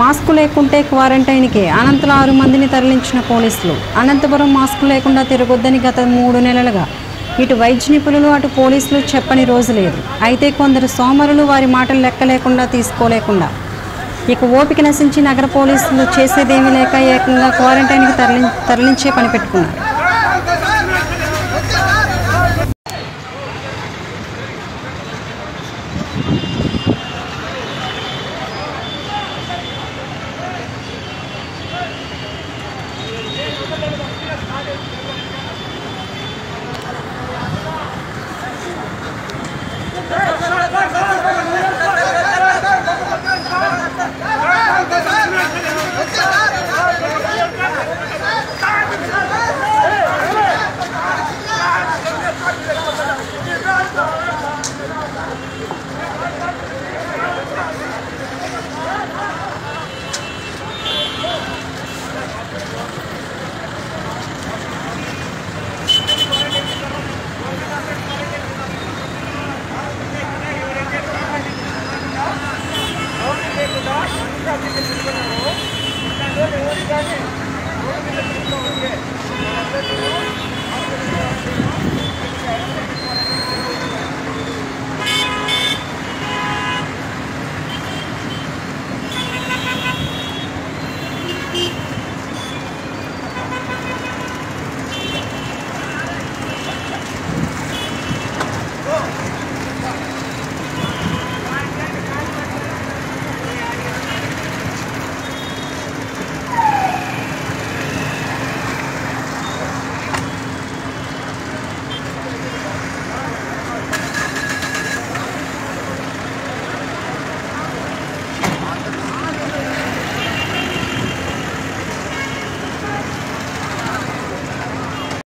Mask లేకుంటే క్వారంటైన్కి. అనంతలో ఆరు మందిని తరలించిన పోలీసులు. అనంతపురం మాస్కు లేకుండా తిరగొద్దని గత మూడు నెలలుగా. ఇటు వైద్య నిపుణులు అటు పోలీసులు చెప్పని రోజు లేదు. అయితే కొందరు సోమరులు వారి మాటలు లెక్క లేకుండా తీసుకోలేకుండా. ఇక ఓపిక నశించి నగర పోలీసులు చేసేదేమీ లేక ఏకంగా క్వారంటైన్కి తరలి తరలించే పని పెట్టుకున్నారు.